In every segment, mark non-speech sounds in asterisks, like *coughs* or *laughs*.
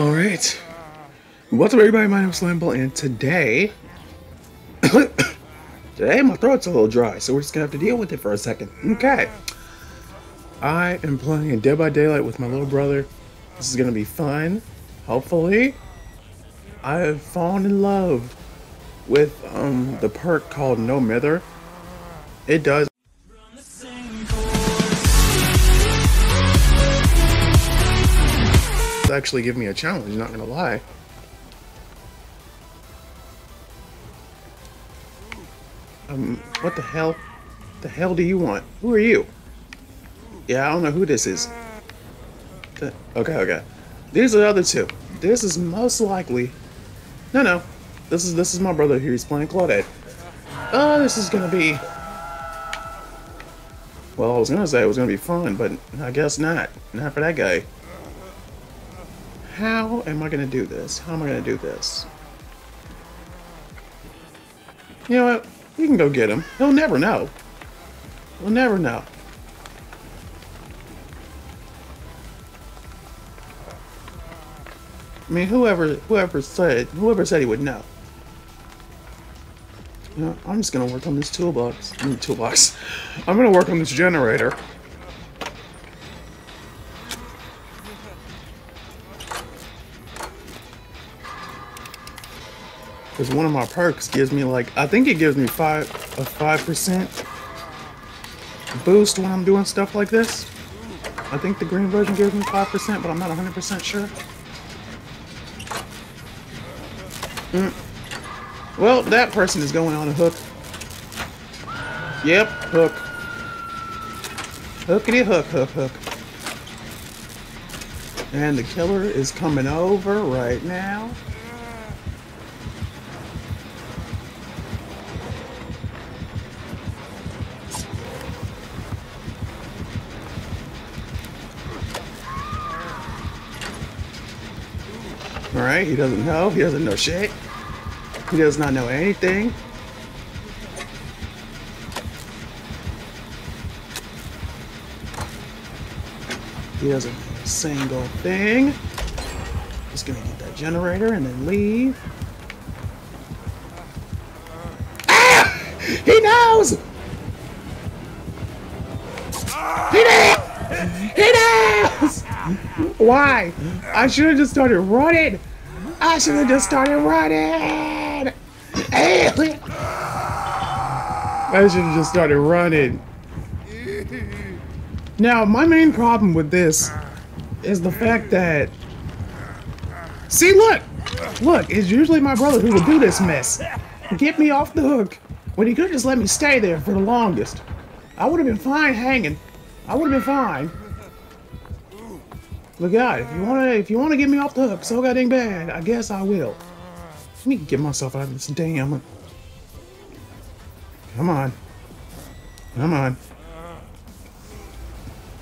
All right. What's up, everybody? My name is Flameable, and today, *coughs* today my throat's a little dry, so we're just gonna have to deal with it for a second. Okay. I am playing Dead by Daylight with my little brother. This is gonna be fun. Hopefully, I have fallen in love with um the perk called No Mither. It does actually give me a challenge, not gonna lie. Um, what the hell? The hell do you want? Who are you? Yeah, I don't know who this is. The, okay, okay. These are the other two. This is most likely. No, no. This is this is my brother here. He's playing Claudette. Oh, this is gonna be. Well, I was gonna say it was gonna be fun, but I guess not. Not for that guy. How am I gonna do this? How am I gonna do this? You know what? You can go get him. He'll never know. He'll never know. I mean, whoever whoever said whoever said he would know. You know, I'm just gonna work on this toolbox. I mean, toolbox. *laughs* I'm gonna work on this generator. Because one of my perks gives me like, I think it gives me five a 5% boost when I'm doing stuff like this. I think the green version gives me 5%, but I'm not 100% sure. Mm. Well, that person is going on a hook. Yep, hook. Hookity hook, hook, hook. And the killer is coming over right now. Alright, he doesn't know. He doesn't know shit. He does not know anything. He doesn't know a single thing. Just gonna get that generator and then leave. Ah! He knows! Why? I should have just started running. I should have just started running. *laughs* I should have just started running. Now, my main problem with this is the fact that. See, look! Look, it's usually my brother who would do this mess. Get me off the hook when he could just let me stay there for the longest. I would have been fine hanging. I would have been fine. Look out, if you wanna if you wanna get me off the hook so goddamn bad, I guess I will. Let me get myself out of this damn Come on. Come on.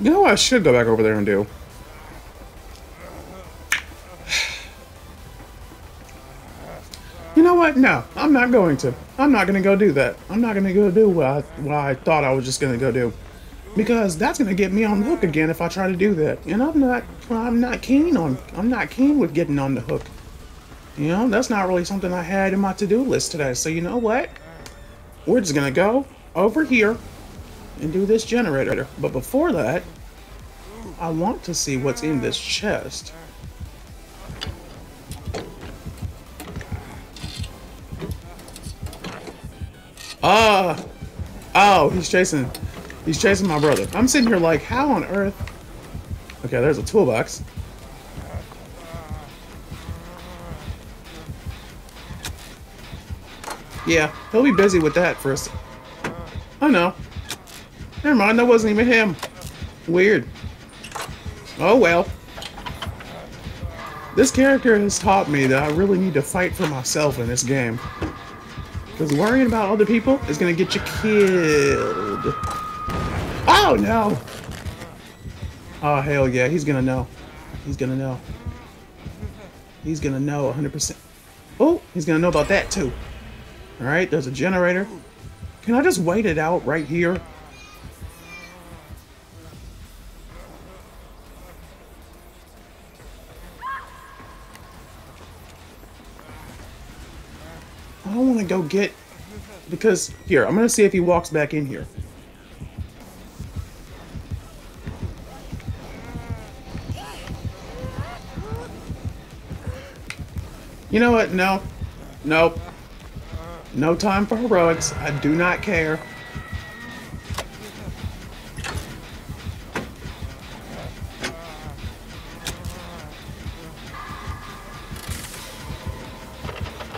You know what I should go back over there and do? *sighs* You know what? No, I'm not going to. I'm not going to go do that. I'm not going to go do what I, what I thought I was just going to go do because that's gonna get me on the hook again if I try to do that. And I'm not, I'm not keen on, I'm not keen with getting on the hook. You know, that's not really something I had in my to-do list today. So you know what? We're just gonna go over here and do this generator. But before that, I want to see what's in this chest. Ah! Uh, oh, he's chasing He's chasing my brother. I'm sitting here like, how on earth? Okay, there's a toolbox. Yeah, he'll be busy with that for us. Oh no. Never mind, that wasn't even him. Weird. Oh well. This character has taught me that I really need to fight for myself in this game. Because worrying about other people is going to get you killed. Oh, no! Oh, hell yeah, he's gonna know. He's gonna know. He's gonna know 100%. Oh, he's gonna know about that, too. Alright, there's a generator. Can I just wait it out right here? I don't want to go get... Because, here, I'm going to see if he walks back in here. You know what? No. Nope. No time for heroics. I do not care.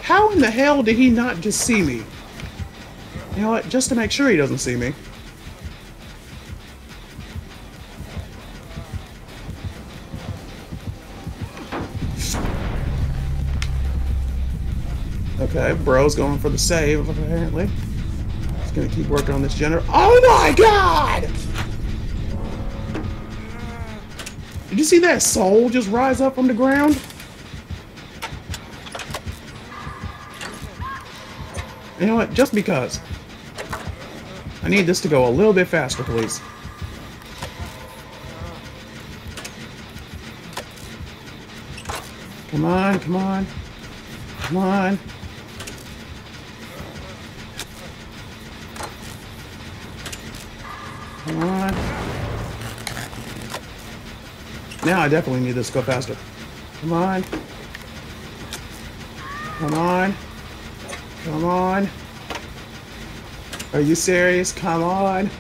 How in the hell did he not just see me? You know what? Just to make sure he doesn't see me. Okay, bro's going for the save, apparently. He's gonna keep working on this generator. Oh my god! Did you see that soul just rise up from the ground? You know what? Just because. I need this to go a little bit faster, please. Come on, come on. Come on. Come on. Now I definitely need this to go faster. Come on. Come on. Come on. Are you serious? Come on.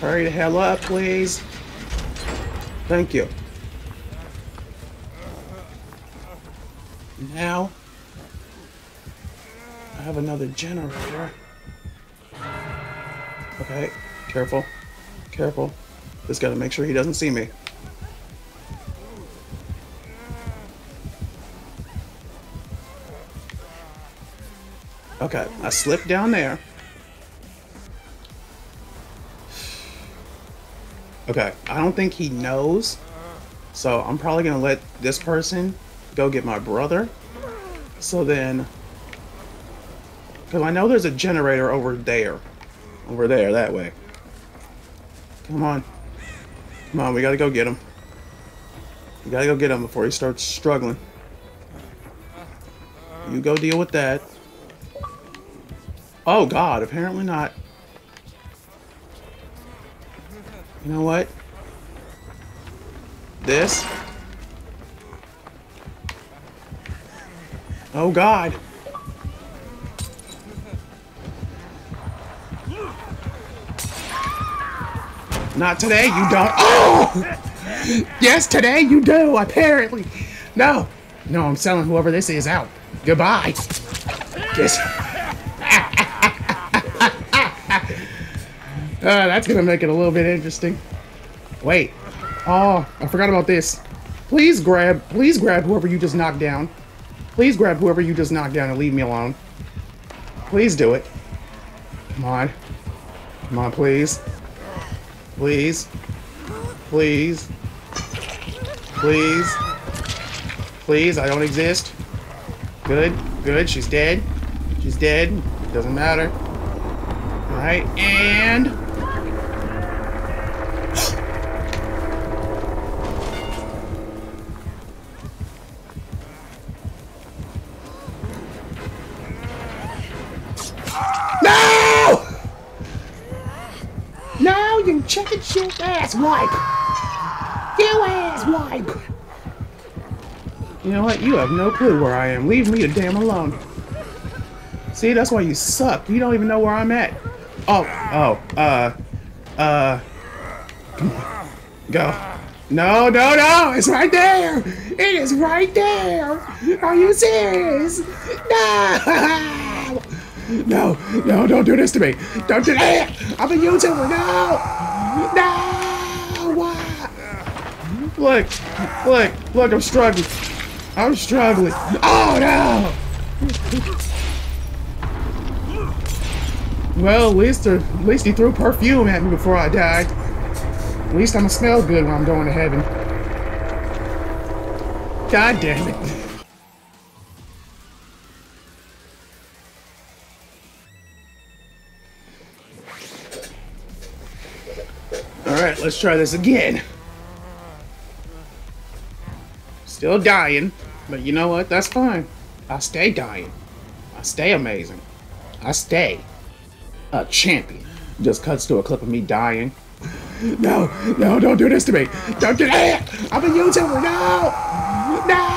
Hurry the hell up, please. Thank you. Now, I have another generator. Okay, careful. Careful. Just gotta make sure he doesn't see me. Okay, I slipped down there. Okay, I don't think he knows. So I'm probably gonna let this person go get my brother. So then, because I know there's a generator over there. Over there, that way. Come on. Come on, we gotta go get him. We gotta go get him before he starts struggling. You go deal with that. Oh god, apparently not. You know what? This. Oh god. Not today, you don't. Oh! Yes, today you do, apparently. No. No, I'm selling whoever this is out. Goodbye. Yes. *laughs* Uh, that's gonna make it a little bit interesting. Wait. Oh, I forgot about this. Please grab, please grab whoever you just knocked down. Please grab whoever you just knocked down and leave me alone. Please do it. Come on. Come on, please. Please. Please. Please. Please, I don't exist. Good, good, she's dead. She's dead. Doesn't matter. Alright, and... chicken shit ass wipe! You ass wipe! You know what? You have no clue where I am. Leave me the damn alone. See, that's why you suck. You don't even know where I'm at. Oh, oh, uh, uh, go. No, no, no, it's right there. It is right there. Are you serious? No. *laughs* No, no, don't do this to me. Don't do that. I'm a YouTuber. No. No! Look, look, look, I'm struggling. I'm struggling. Oh no! Well, at least, uh, at least he threw perfume at me before I died. At least I'ma smell good when I'm going to heaven. God damn it. Let's try this again. Still dying, but you know what? That's fine. I stay dying. I stay amazing. I stay a champion. Just cuts to a clip of me dying. *laughs* No, no, don't do this to me. Don't do that. I'm a YouTuber. No, no.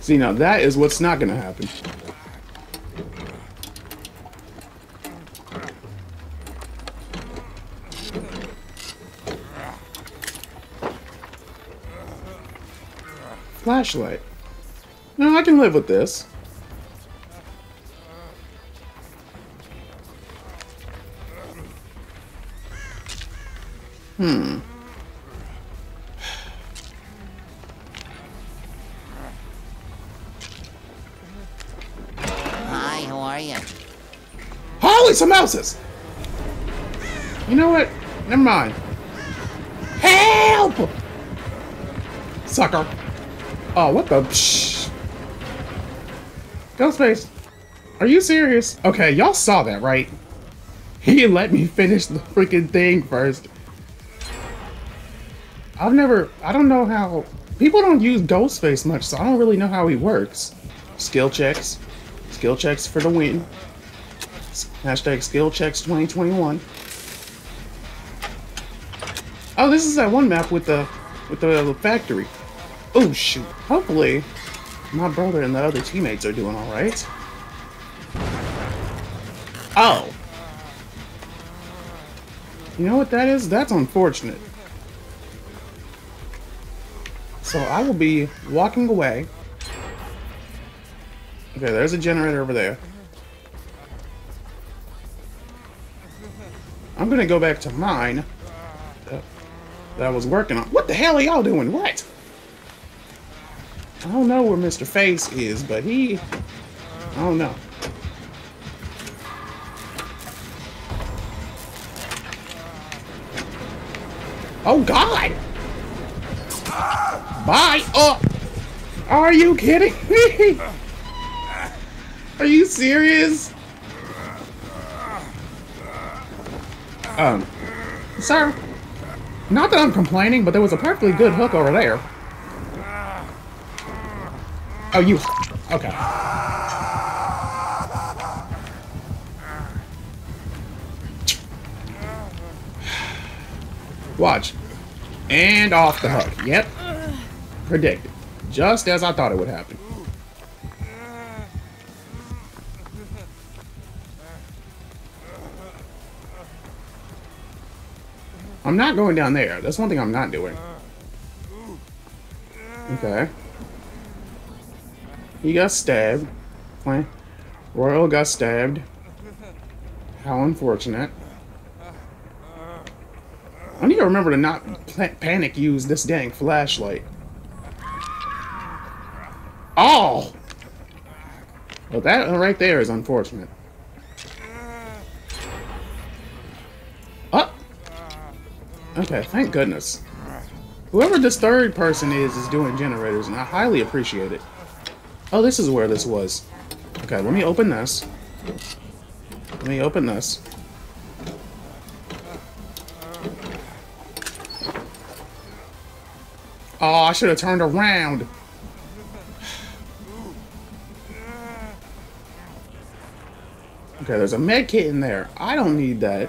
See, now that is what's not gonna happen. Flashlight. No, I can live with this. Hmm. Hi, how are you? Holy samosas! You know what? Never mind. Help! Sucker. Oh, what the? Psh. Ghostface, are you serious? Okay, y'all saw that, right? He let me finish the freaking thing first. I've never, I don't know how, people don't use Ghostface much, so I don't really know how he works. Skill checks. Skill checks for the win. Hashtag skill checks 2021. Oh, this is that one map with the, with the factory. Oh, shoot. Hopefully, my brother and the other teammates are doing alright. Oh. You know what that is? That's unfortunate. So I will be walking away. Okay, there's a generator over there. I'm gonna go back to mine that, that I was working on. What the hell are y'all doing? What? I don't know where Mr. Face is, but he... I don't know. Oh, God! Bye! Oh! Are you kidding me? Are you serious? Um, sir, not that I'm complaining, but there was a perfectly good hook over there. Oh, you. Okay. Watch. And off the hook. Yep. Predicted. Just as I thought it would happen. I'm not going down there. That's one thing I'm not doing. Okay. He got stabbed. Royal got stabbed. How unfortunate. I need to remember to not panic use this dang flashlight. Oh! Well, that uh, right there is unfortunate. Oh! Okay, thank goodness. Whoever this third person is, is doing generators, and I highly appreciate it. Oh, this is where this was. Okay, let me open this. Let me open this. Oh, I should have turned around. Okay, there's a med kit in there. I don't need that.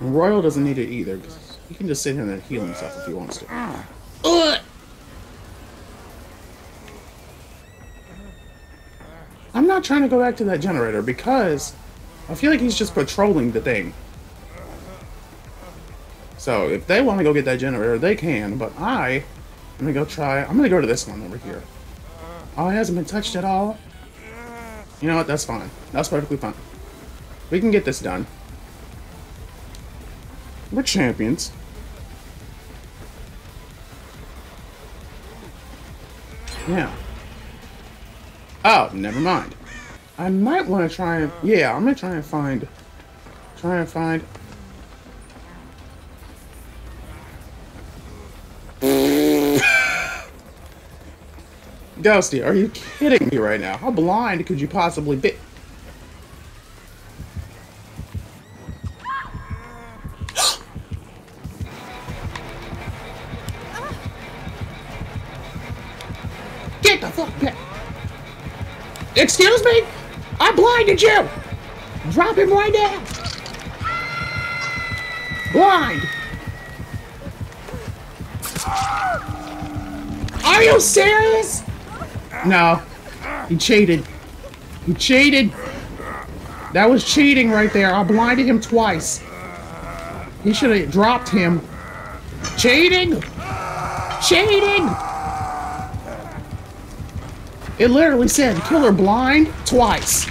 Royal doesn't need it either. He can just sit here and heal himself if he wants to. Ah. Ugh! Not trying to go back to that generator because I feel like he's just patrolling the thing. So if they want to go get that generator, they can, but I am gonna go try. I'm gonna go to this one over here. Oh, it hasn't been touched at all. You know what? That's fine. That's perfectly fine. We can get this done. We're champions. Yeah. Oh, never mind. I might want to try and... Yeah, I'm to try and find... Try and find... *laughs* Ghosty, are you kidding me right now? How blind could you possibly be? *gasps* Get the fuck back! Excuse me? I blinded you! Drop him right now! Blind! Are you serious? No. He cheated. He cheated. That was cheating right there. I blinded him twice. He should have dropped him. Cheating! Cheating! It literally said killer blind twice.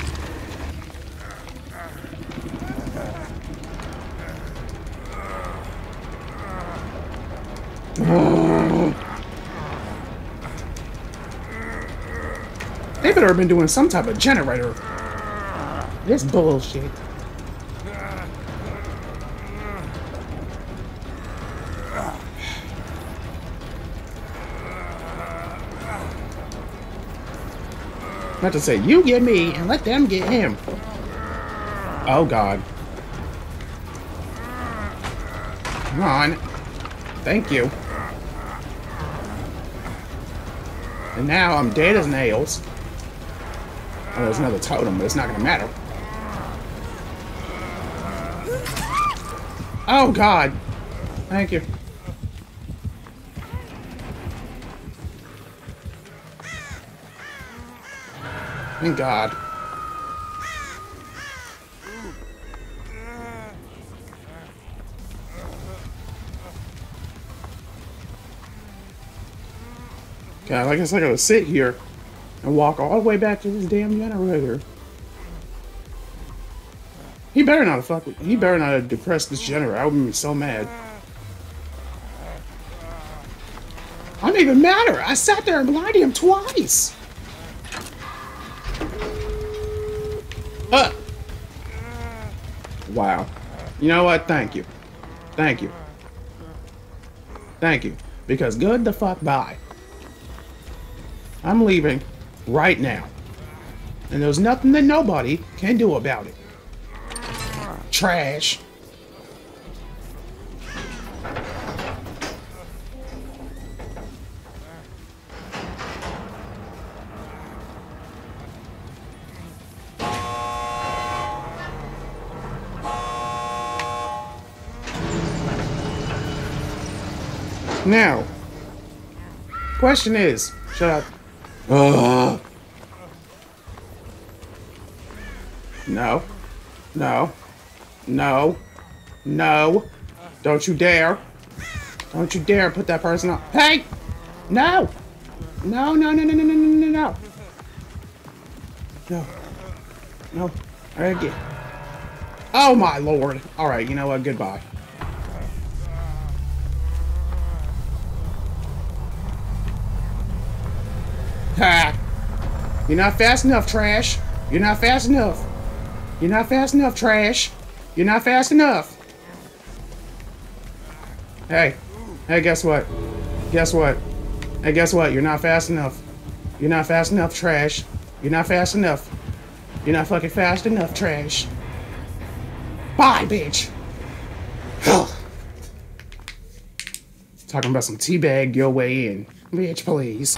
They better have been doing some type of generator. This bullshit. Not to say you get me and let them get him. Oh god. Come on. Thank you. And now I'm dead as nails. Oh, there's another totem, but it's not gonna matter. Oh god. Thank you. Thank God. God, I guess I gotta sit here and walk all the way back to this damn generator. He better not fuck with, he better not have depressed this generator. I would be so mad. I don't even matter. I sat there and blinded him twice. Wow. You know what? Thank you. Thank you. Thank you. Because good the fuck bye. I'm leaving right now. And there's nothing that nobody can do about it. Trash. Now, question is, shut up. Ugh. No. No. No. No. Don't you dare. Don't you dare put that person up. Hey! No! No, no, no, no, no, no, no, no, no. No. No. Again. Oh my lord. Alright, you know what? Goodbye. You're not fast enough, trash. You're not fast enough. You're not fast enough, trash. You're not fast enough. Hey. Hey, guess what? Guess what? Hey, guess what? You're not fast enough. You're not fast enough, trash. You're not fast enough. You're not fucking fast enough, trash. Bye, bitch. *sighs* Talking about some teabag your way in. Bitch, please.